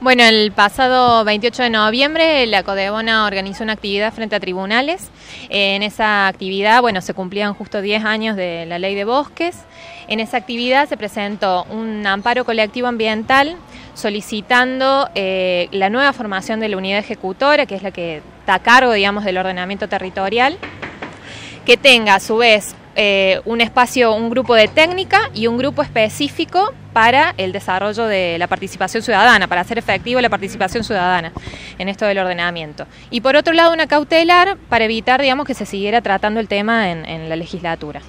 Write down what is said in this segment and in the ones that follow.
Bueno, el pasado 28 de noviembre la Codebona organizó una actividad frente a tribunales. En esa actividad, bueno, se cumplían justo 10 años de la ley de bosques. En esa actividad se presentó un amparo colectivo ambiental solicitando eh, la nueva formación de la unidad ejecutora, que es la que está a cargo, digamos, del ordenamiento territorial, que tenga a su vez eh, un espacio, un grupo de técnica y un grupo específico para el desarrollo de la participación ciudadana, para hacer efectivo la participación ciudadana en esto del ordenamiento. Y por otro lado, una cautelar para evitar, digamos, que se siguiera tratando el tema en la legislatura.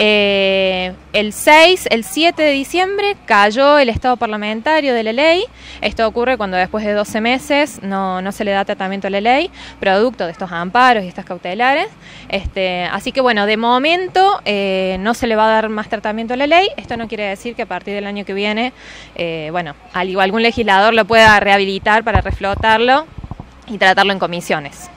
Eh, el 6, el 7 de diciembre cayó el estado parlamentario de la ley. Esto ocurre cuando después de 12 meses no, se le da tratamiento a la ley, producto de estos amparos y estas cautelares. Este, así que bueno, de momento eh, no se le va a dar más tratamiento a la ley. Esto no quiere decir que a partir del año que viene, eh, bueno, algún legislador lo pueda rehabilitar para reflotarlo y tratarlo en comisiones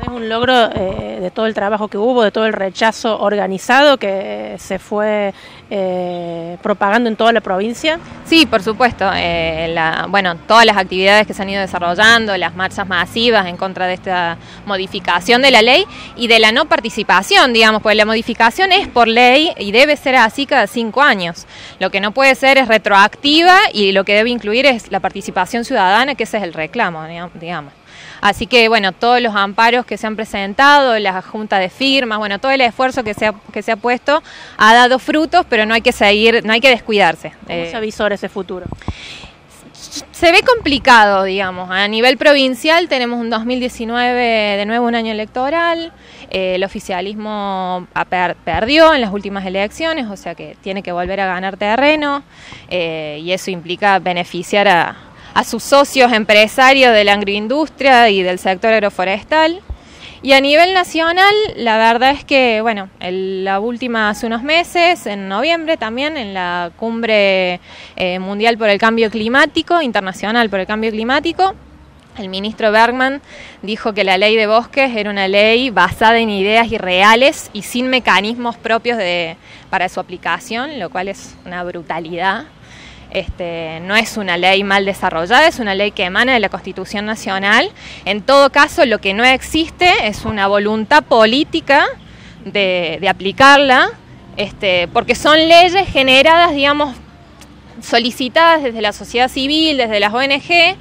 es un logro eh, de todo el trabajo que hubo, de todo el rechazo organizado que se fue eh, propagando en toda la provincia. Sí, por supuesto. Eh, bueno, todas las actividades que se han ido desarrollando, las marchas masivas en contra de esta modificación de la ley y de la no participación, digamos, pues la modificación es por ley y debe ser así cada cinco años. Lo que no puede ser es retroactiva y lo que debe incluir es la participación ciudadana, que ese es el reclamo, digamos. Así que, bueno, todos los amparos que se han presentado, la junta de firmas, bueno, todo el esfuerzo que se ha, que se ha puesto ha dado frutos, pero no hay que seguir, no hay que descuidarse. ¿Cómo se eh, avisora ese futuro? se ve complicado, digamos. A nivel provincial tenemos un 2019 de nuevo un año electoral. Eh, el oficialismo perdió en las últimas elecciones, o sea que tiene que volver a ganar terreno eh, y eso implica beneficiar a, a sus socios empresarios de la agroindustria y del sector agroforestal. Y a nivel nacional, la verdad es que, bueno, la última hace unos meses, en noviembre también, en la cumbre eh, mundial por el cambio climático, internacional por el cambio climático, el ministro Bergman dijo que la ley de bosques era una ley basada en ideas irreales y sin mecanismos propios de, para su aplicación, lo cual es una brutalidad. Este, no es una ley mal desarrollada, es una ley que emana de la Constitución Nacional. En todo caso, lo que no existe es una voluntad política de, aplicarla, este, porque son leyes generadas, digamos, solicitadas desde la sociedad civil, desde las ONG,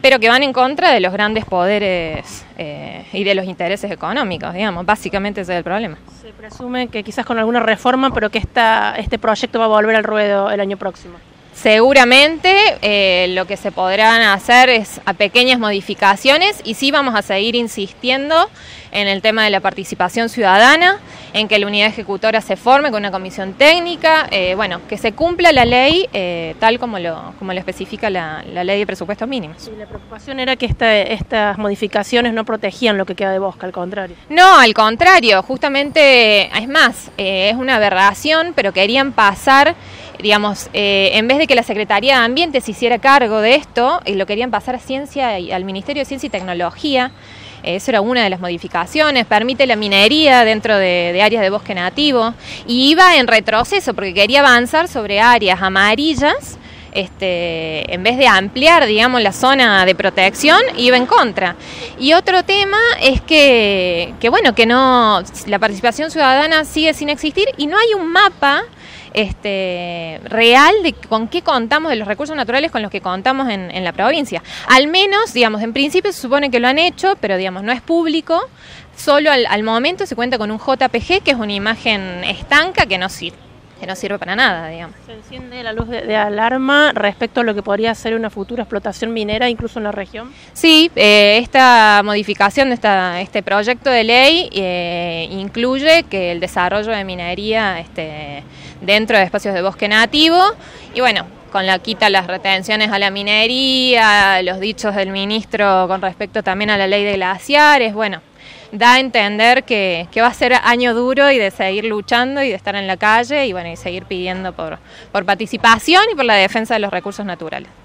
pero que van en contra de los grandes poderes eh, y de los intereses económicos, digamos. Básicamente ese es el problema. Se presume que quizás con alguna reforma, pero que esta, este proyecto va a volver al ruedo el año próximo. Seguramente eh, lo que se podrán hacer es a pequeñas modificaciones y sí vamos a seguir insistiendo en el tema de la participación ciudadana, en que la unidad ejecutora se forme con una comisión técnica, eh, bueno, que se cumpla la ley eh, tal como lo, como lo especifica la, ley de presupuestos mínimos. Y la preocupación era que estas modificaciones no protegían lo que queda de bosque, al contrario. No, al contrario, justamente, es más, es una aberración, pero querían pasar digamos, eh, en vez de que la Secretaría de Ambiente se hiciera cargo de esto, y lo querían pasar a ciencia y al Ministerio de Ciencia y Tecnología, eh, eso era una de las modificaciones, permite la minería dentro de, áreas de bosque nativo, y iba en retroceso porque quería avanzar sobre áreas amarillas, este, en vez de ampliar, digamos, la zona de protección, iba en contra. Y otro tema es que, que, bueno, que no, la participación ciudadana sigue sin existir y no hay un mapa este, real de con qué contamos, de los recursos naturales con los que contamos en, la provincia. Al menos, digamos, en principio se supone que lo han hecho, pero digamos, no es público. Solo al, momento se cuenta con un JPG, que es una imagen estanca que no sirve que no sirve para nada, digamos. Se enciende la luz de, alarma respecto a lo que podría ser una futura explotación minera incluso en la región. Sí, eh, esta modificación de esta, este proyecto de ley eh, incluye que el desarrollo de minería este, dentro de espacios de bosque nativo y bueno, con la quita las retenciones a la minería, los dichos del ministro con respecto también a la ley de glaciares, bueno, da a entender que, que, va a ser año duro y de seguir luchando y de estar en la calle y bueno, y seguir pidiendo por, por participación y por la defensa de los recursos naturales.